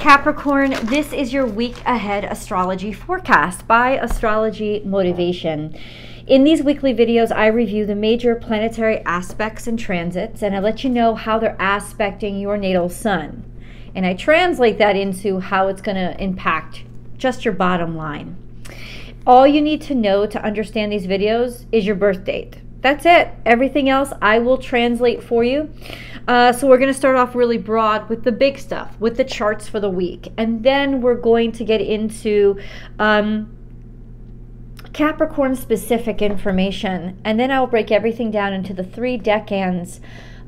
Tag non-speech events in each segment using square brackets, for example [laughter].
Capricorn, this is your week ahead astrology forecast by Astrology Motivation. In these weekly videos, I review the major planetary aspects and transits, and I let you know how they're aspecting your natal sun. And I translate that into how it's going to impact just your bottom line. All you need to know to understand these videos is your birth date. That's it. Everything else I will translate for you. Uh, so we're going to start off really broad with the big stuff, with the charts for the week. And then we're going to get into um, Capricorn specific information. And then I'll break everything down into the three decans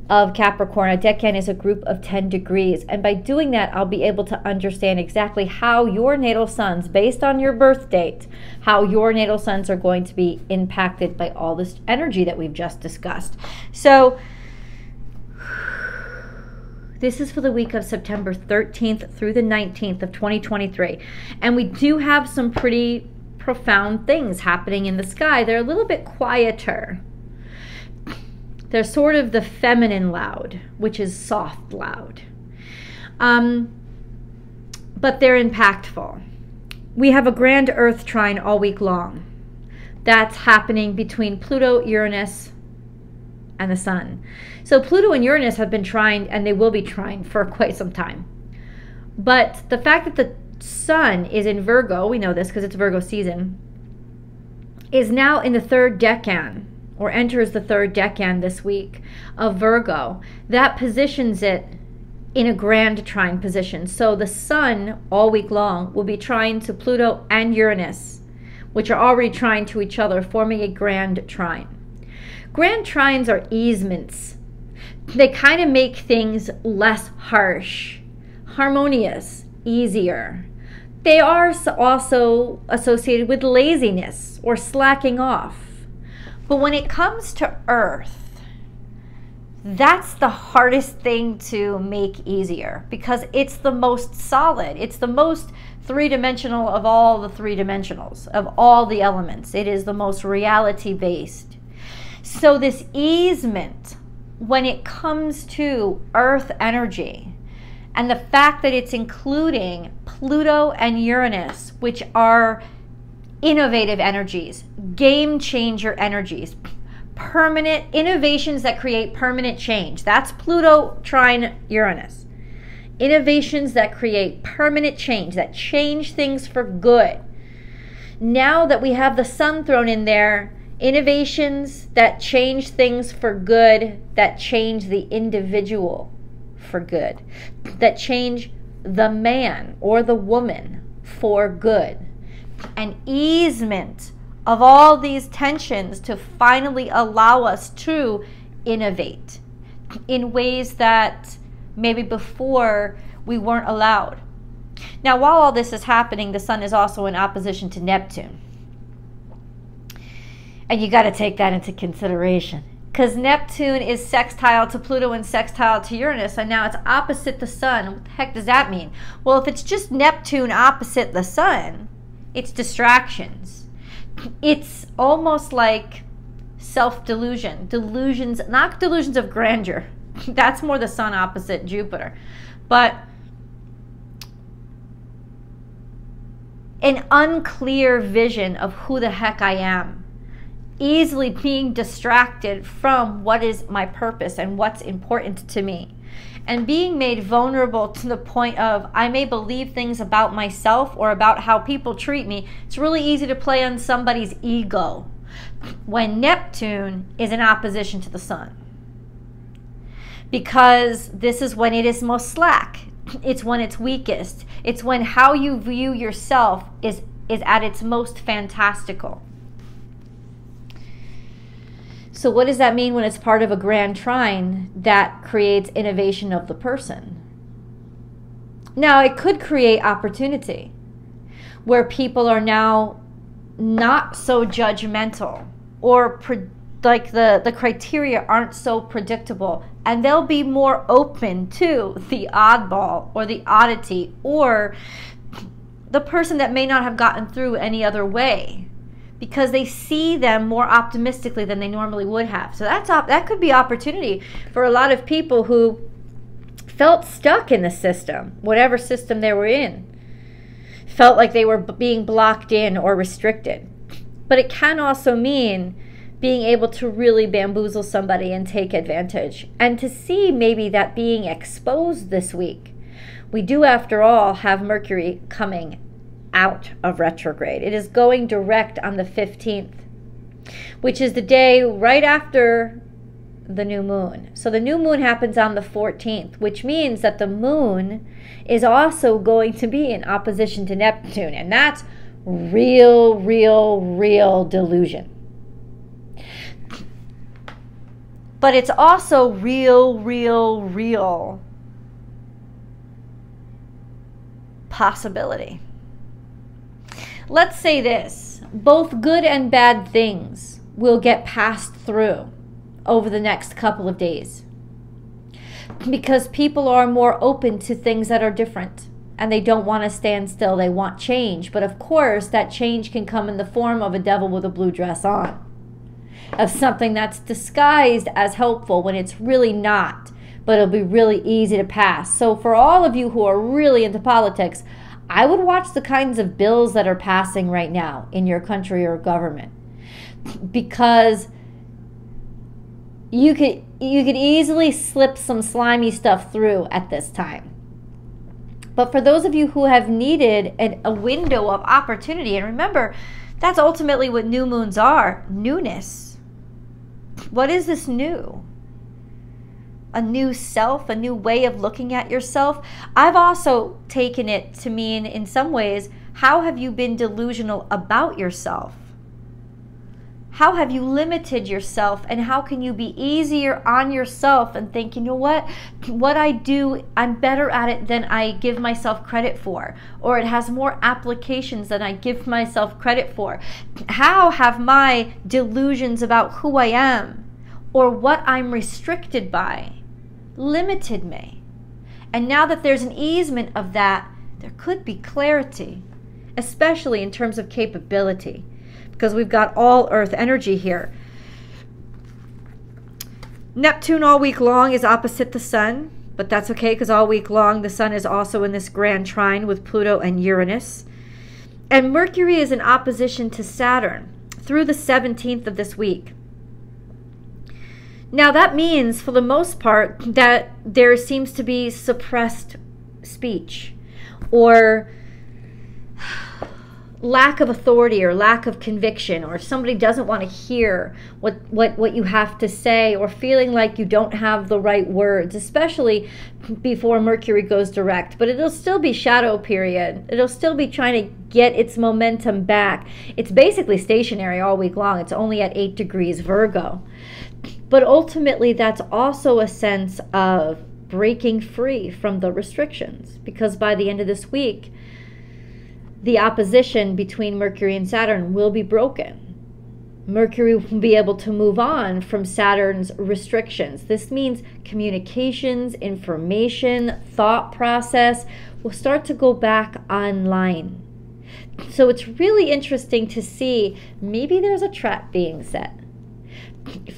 of Capricorn. A decan is a group of 10 degrees. And by doing that, I'll be able to understand exactly how your natal suns, based on your birth date, how your natal suns are going to be impacted by all this energy that we've just discussed. So, this is for the week of September 13th through the 19th of 2023. And we do have some pretty profound things happening in the sky. They're a little bit quieter they're sort of the feminine loud, which is soft loud. Um, but they're impactful. We have a grand Earth trine all week long. That's happening between Pluto, Uranus, and the Sun. So Pluto and Uranus have been trying, and they will be trying for quite some time. But the fact that the Sun is in Virgo, we know this because it's Virgo season, is now in the third decan or enters the third decan this week of Virgo, that positions it in a grand trine position. So the sun all week long will be trine to Pluto and Uranus, which are already trine to each other, forming a grand trine. Grand trines are easements. They kind of make things less harsh, harmonious, easier. They are also associated with laziness or slacking off but when it comes to Earth, that's the hardest thing to make easier because it's the most solid. It's the most three dimensional of all the three dimensionals, of all the elements. It is the most reality based. So, this easement, when it comes to Earth energy, and the fact that it's including Pluto and Uranus, which are innovative energies, game changer energies, permanent innovations that create permanent change. That's Pluto trine Uranus. Innovations that create permanent change, that change things for good. Now that we have the sun thrown in there, innovations that change things for good, that change the individual for good, that change the man or the woman for good an easement of all these tensions to finally allow us to innovate in ways that maybe before we weren't allowed. Now, while all this is happening, the sun is also in opposition to Neptune. And you got to take that into consideration. Because Neptune is sextile to Pluto and sextile to Uranus, and now it's opposite the sun. What the heck does that mean? Well, if it's just Neptune opposite the sun, it's distractions. It's almost like self delusion, delusions, not delusions of grandeur. [laughs] That's more the sun opposite Jupiter. But an unclear vision of who the heck I am. Easily being distracted from what is my purpose and what's important to me and being made vulnerable to the point of I may believe things about myself or about how people treat me, it's really easy to play on somebody's ego when Neptune is in opposition to the sun. Because this is when it is most slack. It's when it's weakest. It's when how you view yourself is is at its most fantastical. So, what does that mean when it's part of a grand trine that creates innovation of the person? Now, it could create opportunity where people are now not so judgmental or pre- like the, the criteria aren't so predictable and they'll be more open to the oddball or the oddity or the person that may not have gotten through any other way because they see them more optimistically than they normally would have. So that's op- that could be opportunity for a lot of people who felt stuck in the system, whatever system they were in. Felt like they were being blocked in or restricted. But it can also mean being able to really bamboozle somebody and take advantage. And to see maybe that being exposed this week. We do, after all, have Mercury coming out of retrograde. It is going direct on the 15th, which is the day right after the new moon. So the new moon happens on the 14th, which means that the moon is also going to be in opposition to Neptune. And that's real, real, real delusion. But it's also real, real, real possibility. Let's say this both good and bad things will get passed through over the next couple of days because people are more open to things that are different and they don't want to stand still. They want change. But of course, that change can come in the form of a devil with a blue dress on, of something that's disguised as helpful when it's really not, but it'll be really easy to pass. So, for all of you who are really into politics, I would watch the kinds of bills that are passing right now in your country or government because you could you could easily slip some slimy stuff through at this time. But for those of you who have needed an, a window of opportunity, and remember, that's ultimately what new moons are newness. What is this new? A new self, a new way of looking at yourself. I've also taken it to mean, in some ways, how have you been delusional about yourself? How have you limited yourself and how can you be easier on yourself and think, you know what? What I do, I'm better at it than I give myself credit for, or it has more applications than I give myself credit for. How have my delusions about who I am or what I'm restricted by limited me? And now that there's an easement of that, there could be clarity, especially in terms of capability because we've got all Earth energy here. Neptune all week long is opposite the Sun, but that's okay because all week long the Sun is also in this grand trine with Pluto and Uranus. And Mercury is in opposition to Saturn through the 17th of this week. Now, that means, for the most part, that there seems to be suppressed speech or lack of authority or lack of conviction or somebody doesn't want to hear what, what, what you have to say or feeling like you don't have the right words, especially before Mercury goes direct. But it'll still be shadow period. It'll still be trying to get its momentum back. It's basically stationary all week long. It's only at 8 degrees Virgo. But ultimately, that's also a sense of breaking free from the restrictions because by the end of this week, the opposition between Mercury and Saturn will be broken. Mercury will be able to move on from Saturn's restrictions. This means communications, information, thought process will start to go back online. So it's really interesting to see maybe there's a trap being set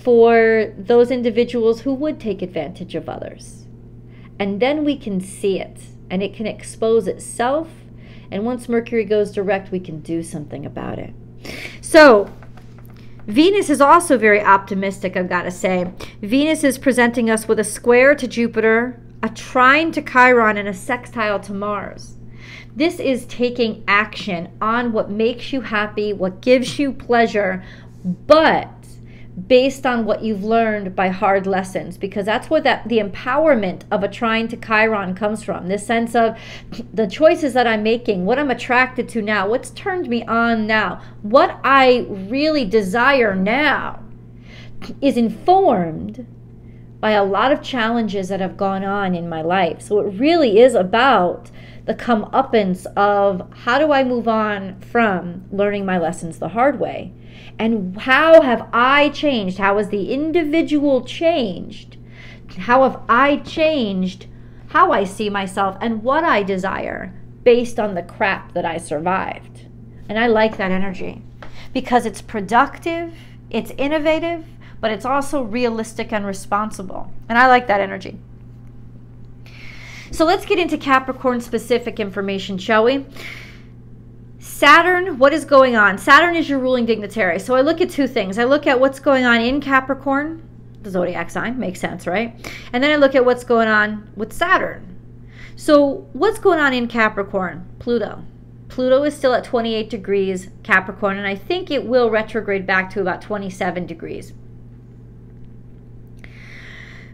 for those individuals who would take advantage of others. And then we can see it and it can expose itself and once Mercury goes direct, we can do something about it. So, Venus is also very optimistic, I've got to say. Venus is presenting us with a square to Jupiter, a trine to Chiron, and a sextile to Mars. This is taking action on what makes you happy, what gives you pleasure, but based on what you've learned by hard lessons because that's where that the empowerment of a trine to chiron comes from. This sense of [clears throat] the choices that i'm making what i'm attracted to now what's turned me on now what i really desire now is informed by a lot of challenges that have gone on in my life. So it really is about the comeuppance of how do i move on from learning my lessons the hard way and how have I changed? How has the individual changed? How have I changed how I see myself and what I desire based on the crap that I survived? And I like that energy because it's productive, it's innovative, but it's also realistic and responsible. And I like that energy. So let's get into Capricorn specific information, shall we? Saturn, what is going on? Saturn is your ruling dignitary. So I look at two things. I look at what's going on in Capricorn, the zodiac sign, makes sense, right? And then I look at what's going on with Saturn. So what's going on in Capricorn? Pluto. Pluto is still at 28 degrees Capricorn, and I think it will retrograde back to about 27 degrees.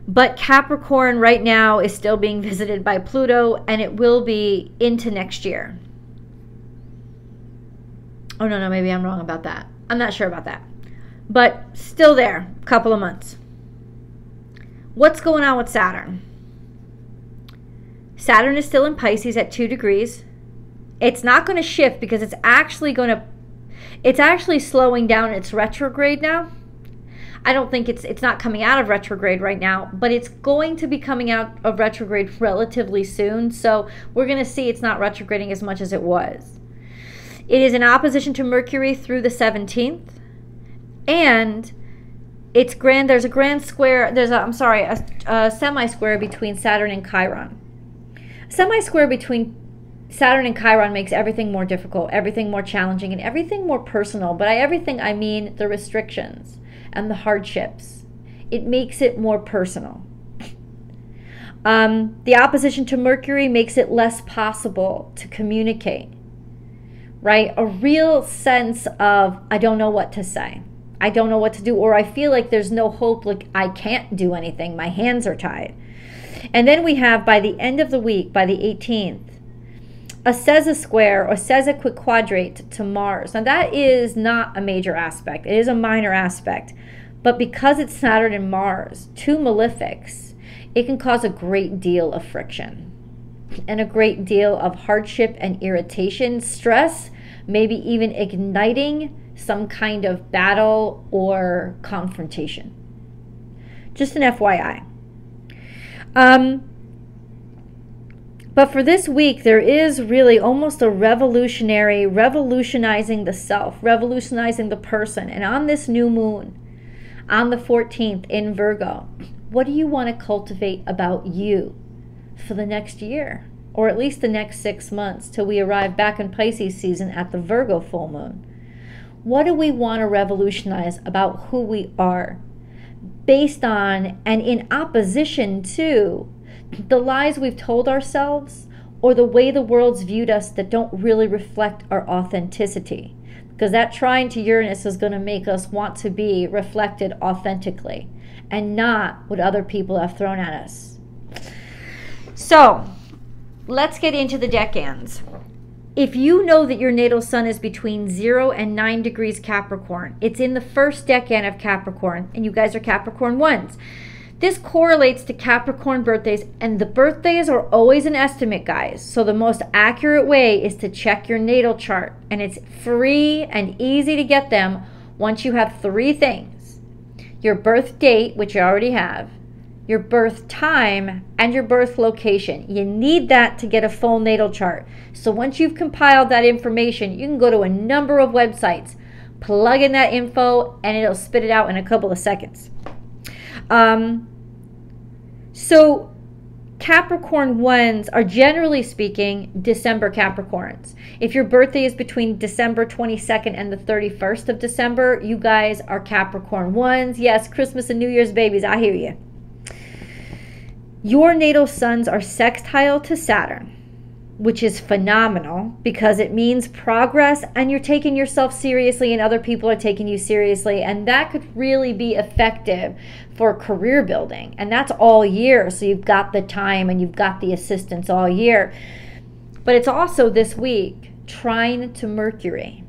But Capricorn right now is still being visited by Pluto, and it will be into next year. Oh, no, no, maybe I'm wrong about that. I'm not sure about that. But still there, a couple of months. What's going on with Saturn? Saturn is still in Pisces at 2 degrees. It's not going to shift because it's actually going to it's actually slowing down its retrograde now. I don't think it's it's not coming out of retrograde right now, but it's going to be coming out of retrograde relatively soon. So we're going to see it's not retrograding as much as it was. It is in opposition to Mercury through the 17th. And it's grand there's a grand square there's a I'm sorry, a, a semi-square between Saturn and Chiron. Semi-square between Saturn and Chiron makes everything more difficult, everything more challenging, and everything more personal. But everything, I mean the restrictions and the hardships. It makes it more personal. [laughs] Um, the opposition to Mercury makes it less possible to communicate right? A real sense of, I don't know what to say. I don't know what to do, or I feel like there's no hope, like I can't do anything. My hands are tied. And then we have by the end of the week, by the 18th, a sesquisquare or sesquiquadrate to Mars. Now, that is not a major aspect, it is a minor aspect. But because it's Saturn and Mars, two malefics, it can cause a great deal of friction and a great deal of hardship and irritation, stress, maybe even igniting some kind of battle or confrontation. Just an FYI. Um, but for this week, there is really almost a revolutionary, revolutionizing the self, revolutionizing the person. And on this new moon, on the 14th in Virgo, what do you want to cultivate about you? For the next year, or at least the next six months till we arrive back in Pisces season at the Virgo full moon. What do we want to revolutionize about who we are based on and in opposition to the lies we've told ourselves or the way the world's viewed us that don't really reflect our authenticity? Because that trine to Uranus is going to make us want to be reflected authentically and not what other people have thrown at us. So let's get into the decans. If you know that your natal sun is between 0 and 9 degrees Capricorn, it's in the first decan of Capricorn, and you guys are Capricorn ones. This correlates to Capricorn birthdays, and the birthdays are always an estimate, guys. So the most accurate way is to check your natal chart, and it's free and easy to get them once you have three things your birth date, which you already have, your birth time, and your birth location. You need that to get a full natal chart. So once you've compiled that information, you can go to a number of websites, plug in that info, and it'll spit it out in a couple of seconds. Um, so Capricorn ones are generally speaking December Capricorns. If your birthday is between December 22nd and the 31st of December, you guys are Capricorn ones. Yes, Christmas and New Year's babies, I hear you. Your natal suns are sextile to Saturn, which is phenomenal because it means progress and you're taking yourself seriously and other people are taking you seriously. And that could really be effective for career building. And that's all year. So you've got the time and you've got the assistance all year. But it's also this week trine to Mercury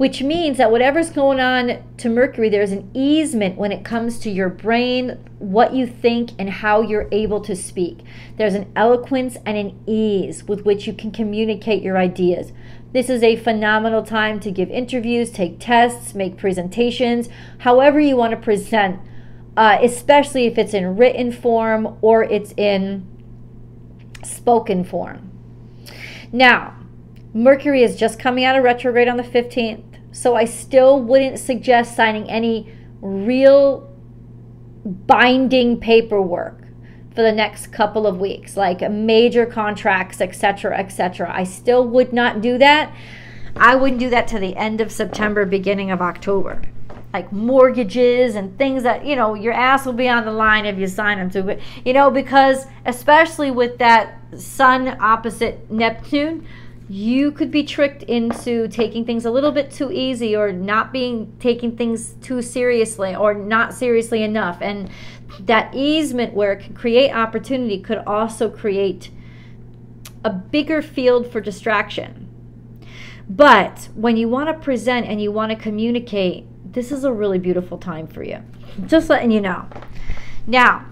which means that whatever's going on to Mercury, there's an easement when it comes to your brain, what you think, and how you're able to speak. There's an eloquence and an ease with which you can communicate your ideas. This is a phenomenal time to give interviews, take tests, make presentations, however you want to present, uh, especially if it's in written form or it's in spoken form. Now, Mercury is just coming out of retrograde on the 15th. So I still wouldn't suggest signing any real binding paperwork for the next couple of weeks, like major contracts, etc., etc. I still would not do that. I wouldn't do that to the end of September, beginning of October. Like mortgages and things that, you know, your ass will be on the line if you sign them to. But, you know, because especially with that sun opposite Neptune, you could be tricked into taking things a little bit too easy or not being taking things too seriously or not seriously enough. And that easement where it can create opportunity could also create a bigger field for distraction. But when you want to present and you want to communicate this is a really beautiful time for you. Just letting you know. Now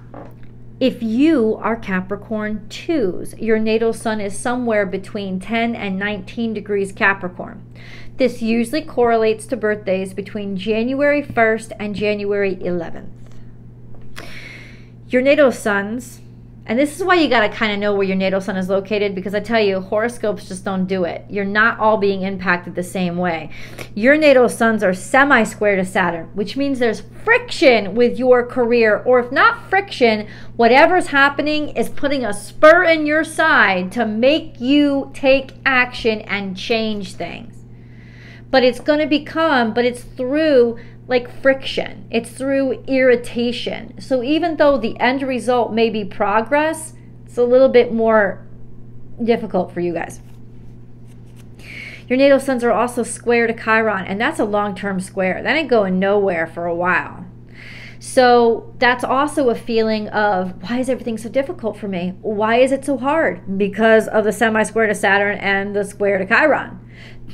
if you are Capricorn 2s, your natal sun is somewhere between 10 and 19 degrees Capricorn. This usually correlates to birthdays between January 1st and January 11th. Your natal suns and this is why you got to kind of know where your natal sun is located because I tell you, horoscopes just don't do it. You're not all being impacted the same way. Your natal suns are semi square to Saturn, which means there's friction with your career, or if not friction, whatever's happening is putting a spur in your side to make you take action and change things. But it's going to become, but it's through like friction, it's through irritation. So even though the end result may be progress, it's a little bit more difficult for you guys. Your natal suns are also square to Chiron, and that's a long term square. That ain't going nowhere for a while. So that's also a feeling of why is everything so difficult for me? Why is it so hard? Because of the semi square to Saturn and the square to Chiron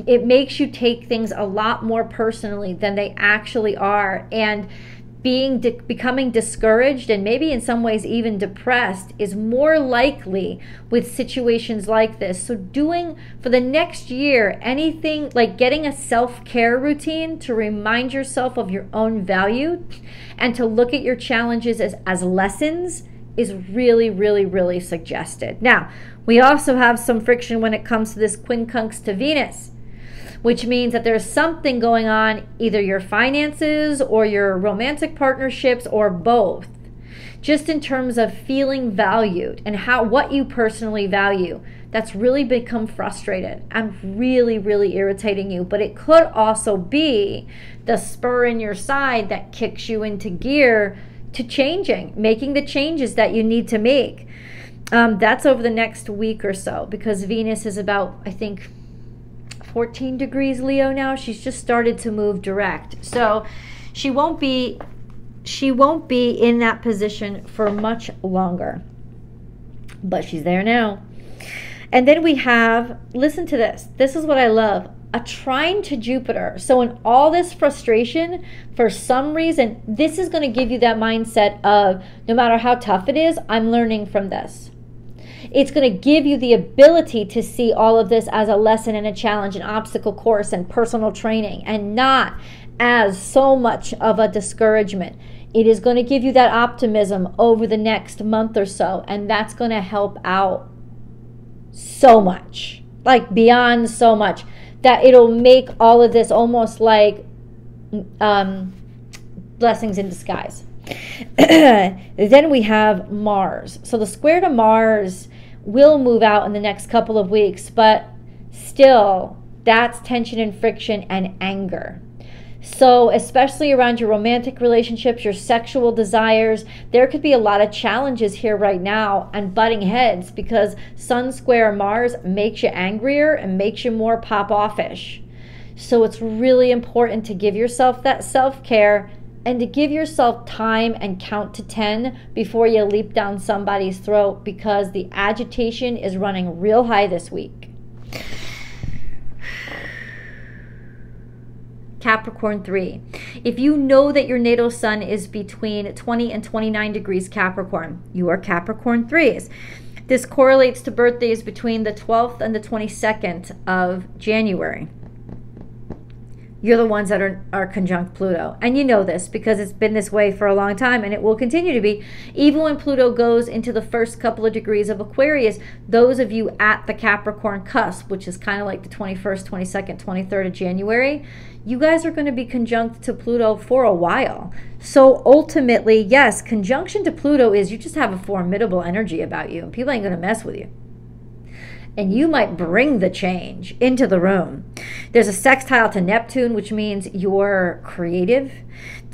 it makes you take things a lot more personally than they actually are and being di- becoming discouraged and maybe in some ways even depressed is more likely with situations like this. So doing for the next year anything like getting a self-care routine to remind yourself of your own value and to look at your challenges as as lessons is really really really suggested. Now, we also have some friction when it comes to this quincunx to Venus which means that there's something going on, either your finances or your romantic partnerships or both. Just in terms of feeling valued and how what you personally value, that's really become frustrated and really, really irritating you. But it could also be the spur in your side that kicks you into gear to changing, making the changes that you need to make. Um, that's over the next week or so because Venus is about, I think, 14 degrees Leo now. She's just started to move direct. So she won't be she won't be in that position for much longer. But she's there now. And then we have, listen to this. This is what I love a trine to Jupiter. So, in all this frustration, for some reason, this is going to give you that mindset of no matter how tough it is, I'm learning from this. It's going to give you the ability to see all of this as a lesson and a challenge, an obstacle course, and personal training, and not as so much of a discouragement. It is going to give you that optimism over the next month or so, and that's going to help out so much like beyond so much that it'll make all of this almost like um, blessings in disguise. [clears throat] then we have Mars. So the square to Mars will move out in the next couple of weeks, but still, that's tension and friction and anger. So, especially around your romantic relationships, your sexual desires, there could be a lot of challenges here right now and butting heads because Sun Square Mars makes you angrier and makes you more pop offish. So, it's really important to give yourself that self care and to give yourself time and count to 10 before you leap down somebody's throat because the agitation is running real high this week. Capricorn 3. If you know that your natal sun is between 20 and 29 degrees Capricorn, you are Capricorn 3s. This correlates to birthdays between the 12th and the 22nd of January. You're the ones that are, are conjunct Pluto. And you know this because it's been this way for a long time and it will continue to be. Even when Pluto goes into the first couple of degrees of Aquarius, those of you at the Capricorn cusp, which is kind of like the 21st, 22nd, 23rd of January, you guys are going to be conjunct to Pluto for a while. So ultimately, yes, conjunction to Pluto is you just have a formidable energy about you and people ain't going to mess with you and you might bring the change into the room. There's a sextile to Neptune, which means you're creative.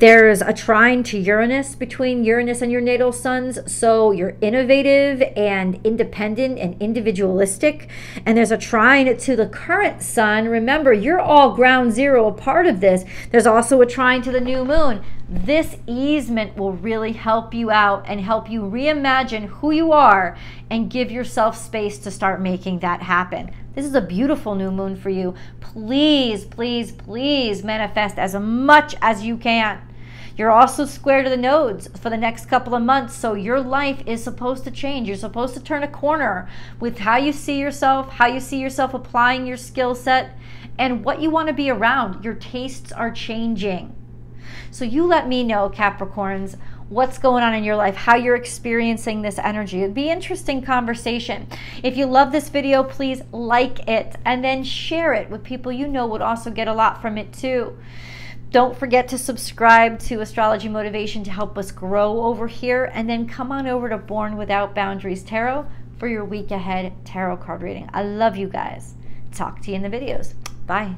There's a trine to Uranus between Uranus and your natal suns, so you're innovative and independent and individualistic. And there's a trine to the current sun. Remember, you're all ground zero, a part of this. There's also a trine to the new moon. This easement will really help you out and help you reimagine who you are and give yourself space to start making that happen. This is a beautiful new moon for you. Please, please, please manifest as much as you can. You're also square to the nodes for the next couple of months. So your life is supposed to change. You're supposed to turn a corner with how you see yourself, how you see yourself applying your skill set, and what you want to be around. Your tastes are changing. So you let me know, Capricorns, what's going on in your life, how you're experiencing this energy. It'd be interesting conversation. If you love this video, please like it and then share it with people you know would also get a lot from it too. Don't forget to subscribe to Astrology Motivation to help us grow over here. And then come on over to Born Without Boundaries Tarot for your week ahead tarot card reading. I love you guys. Talk to you in the videos. Bye.